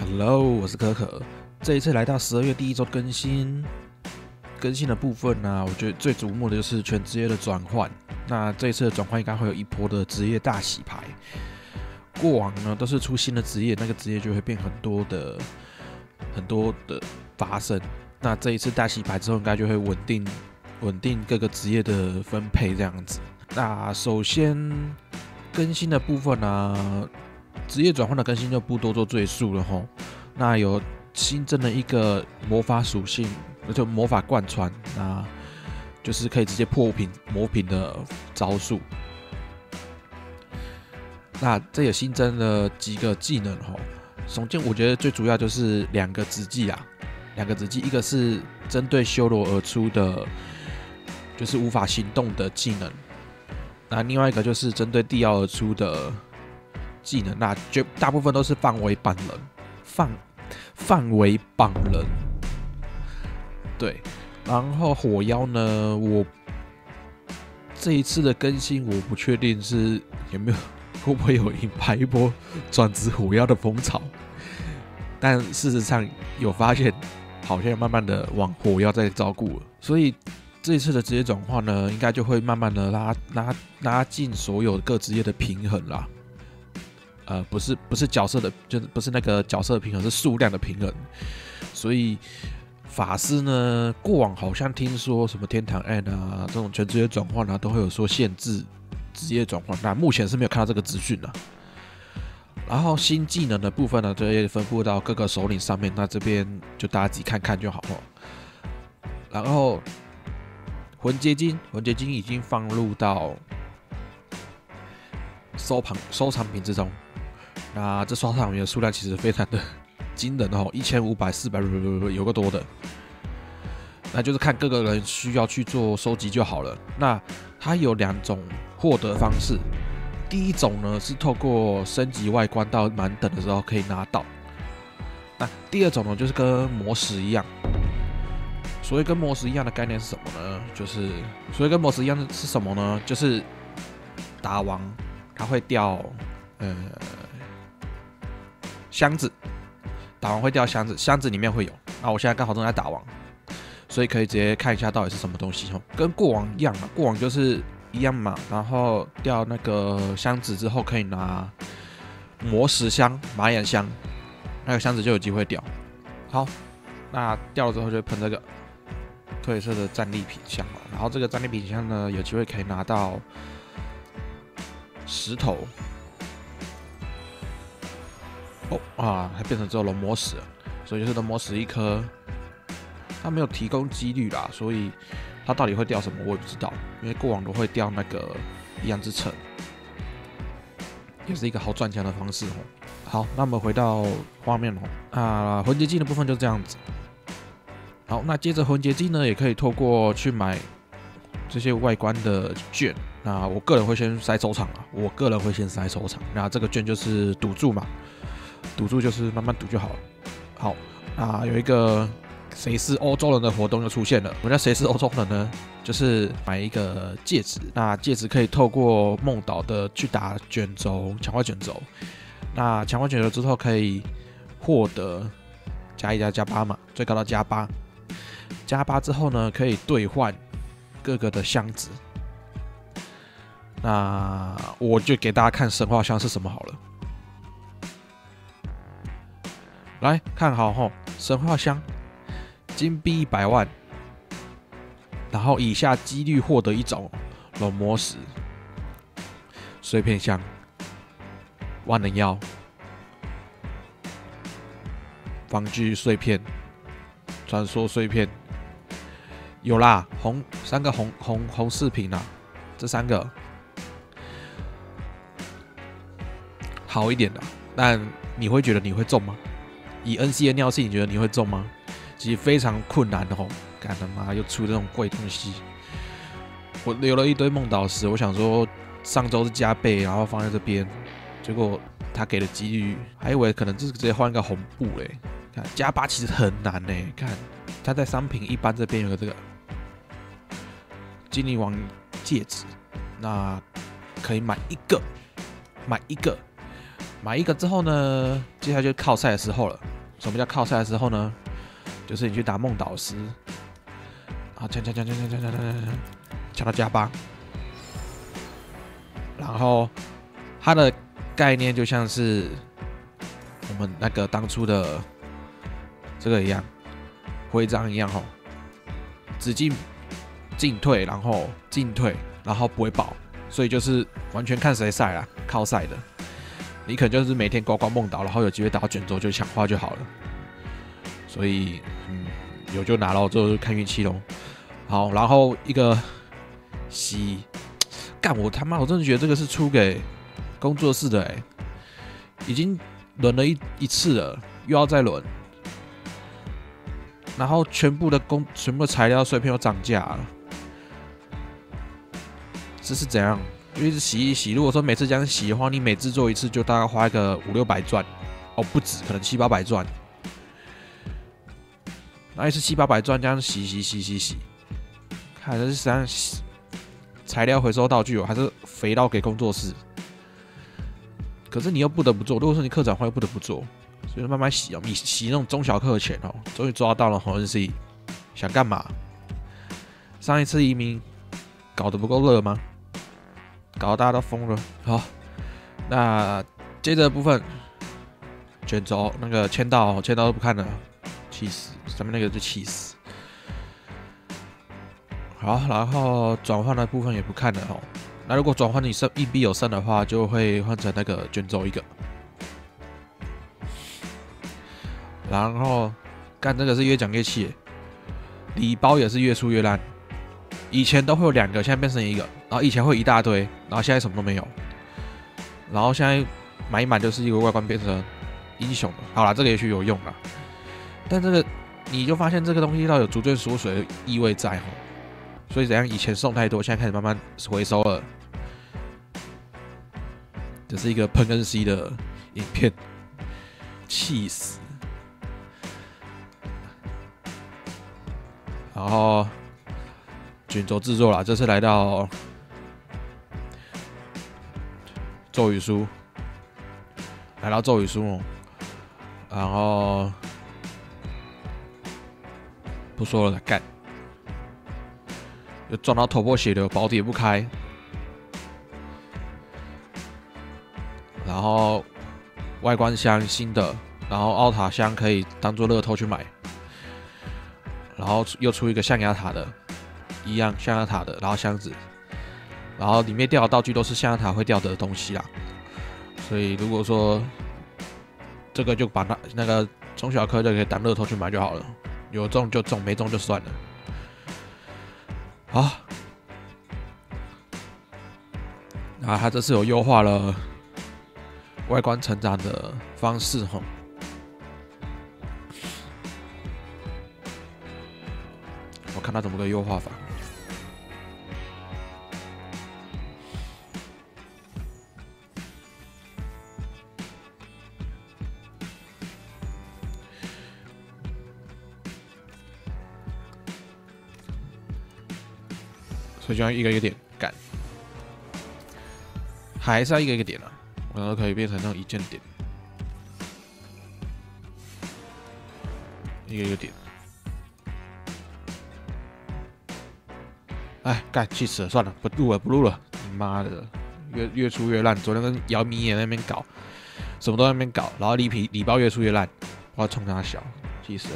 Hello，我是可可。这一次来到十二月第一周更新，更新的部分呢，我觉得最瞩目的就是全职业的转换。那这一次的转换应该会有一波的职业大洗牌。过往呢都是出新的职业，那个职业就会变很多的很多的发生。那这一次大洗牌之后，应该就会稳定稳定各个职业的分配这样子。那首先更新的部分呢？职业转换的更新就不多做赘述了哈。那有新增了一个魔法属性，那就魔法贯穿，那就是可以直接破品魔品的招数。那这也新增了几个技能吼。首先，我觉得最主要就是两个职技啊，两个职技，一个是针对修罗而出的，就是无法行动的技能。那另外一个就是针对地奥而出的。技能那绝大部分都是范围绑人，范范围绑人，对。然后火妖呢，我这一次的更新我不确定是有没有 会不会有引发一波转职火妖的风潮，但事实上有发现，好像慢慢的往火妖在照顾了，所以这一次的职业转换呢，应该就会慢慢的拉拉拉近所有各职业的平衡啦。呃，不是不是角色的，就是不是那个角色的平衡，是数量的平衡。所以法师呢，过往好像听说什么天堂 N 啊，这种全职业转换啊，都会有说限制职业转换。那目前是没有看到这个资讯了。然后新技能的部分呢，就会分布到各个首领上面。那这边就大家自己看看就好了。然后魂结晶，魂结晶已经放入到收藏收藏品之中。那这收藏品的数量其实非常的惊人哦，一千五百四百有个多的，那就是看各个人需要去做收集就好了。那它有两种获得方式，第一种呢是透过升级外观到满等的时候可以拿到，那第二种呢就是跟魔石一样。所谓跟魔石一样的概念是什么呢？就是所谓跟魔石一样的是什么呢？就是打王它会掉，呃。箱子打完会掉箱子，箱子里面会有。那我现在刚好正在打王，所以可以直接看一下到底是什么东西哦。跟过往一样嘛，过往就是一样嘛。然后掉那个箱子之后，可以拿魔石箱、马眼箱，那个箱子就有机会掉。好，那掉了之后就喷这个褪色的战利品箱了。然后这个战利品箱呢，有机会可以拿到石头。哦啊，它变成只有龙魔石，所以就是龙魔石一颗，它没有提供几率啦，所以它到底会掉什么我也不知道，因为过往都会掉那个一阳之城，也是一个好赚钱的方式哦。好，那我们回到画面哦，啊，魂结晶的部分就这样子。好，那接着魂结晶呢，也可以透过去买这些外观的券，那我个人会先塞收藏啊，我个人会先塞收藏，那这个券就是赌注嘛。赌注就是慢慢赌就好了。好啊，有一个谁是欧洲人的活动又出现了。我叫谁是欧洲人呢？就是买一个戒指，那戒指可以透过梦岛的去打卷轴，强化卷轴。那强化卷轴之后可以获得加一加加八嘛，最高到加八。加八之后呢，可以兑换各个的箱子。那我就给大家看神话箱是什么好了。来看好吼，神话箱金币一百万，然后以下几率获得一种龙魔石碎片箱，万能药，防具碎片，传说碎片，有啦，红三个红红红饰品啦，这三个好一点的，但你会觉得你会中吗？以 N C 的尿性，你觉得你会中吗？其实非常困难的吼，干他妈又出这种贵东西。我留了一堆梦导石，我想说上周是加倍，然后放在这边，结果他给的几率，还以为可能就是直接换一个红布嘞。看加八其实很难呢，看他在商品一般这边有个这个精灵王戒指，那可以买一个，买一个。买一个之后呢，接下来就靠赛的时候了。什么叫靠赛的时候呢？就是你去打梦导师，啊，抢抢抢抢抢抢抢抢抢抢到加八，然后它的概念就像是我们那个当初的这个一样，徽章一样吼，只进进退，然后进退，然后不会保，所以就是完全看谁赛啦，靠赛的。你可能就是每天刮刮梦岛，然后有机会打到卷轴就抢花就好了。所以，嗯，有就拿到，之后就看运气喽。好，然后一个 C，干，我他妈我真的觉得这个是出给工作室的哎，已经轮了一一次了，又要再轮，然后全部的工全部的材料碎片又涨价了，这是怎样？因为是洗一洗，如果说每次这样洗的话，你每制作一次就大概花一个五六百钻，哦不止，可能七八百钻。那一次七八百钻这样洗洗洗洗洗，看这是实际上材料回收道具哦，还是肥到给工作室？可是你又不得不做，如果说你客展话又不得不做，所以慢慢洗哦，你洗那种中小客的钱哦，终于抓到了红 N C，想干嘛？上一次移民搞得不够热吗？搞得大家都疯了。好，那接着部分卷轴那个签到，签到都不看了，气死！上面那个就气死。好，然后转换的部分也不看了哦。那如果转换你剩硬币有剩的话，就会换成那个卷轴一个。然后干这个是越讲越气，礼包也是越出越烂。以前都会有两个，现在变成一个。然后以前会一大堆，然后现在什么都没有。然后现在买一买就是一个外观变成英雄的。好了，这个也许有用了，但这个你就发现这个东西倒有逐渐缩水的意味在哦。所以怎样？以前送太多，现在开始慢慢回收了。这是一个喷跟 C 的影片，气死。然后。卷轴制作了，这次来到咒语书，来到咒语书，然后不说了，干，又撞到头破血流，保底不开，然后外观箱新的，然后奥塔箱可以当做乐透去买，然后又出一个象牙塔的。一样象牙塔的，然后箱子，然后里面掉的道具都是象牙塔会掉的东西啦。所以如果说这个就把那那个中小颗就可以当乐透去买就好了，有中就中，没中就算了。好，啊，他这次有优化了外观成长的方式哈。我看他怎么个优化法。所以就要一个一个点干，还是要一个一个点啊，然后可以变成那种一键点，一个一个点。哎，干气死了，算了，不录了，不录了。妈的，越越出越烂。昨天跟姚明也在那边搞，什么都在那边搞，然后礼皮礼包越出越烂，我要冲他小，气死了。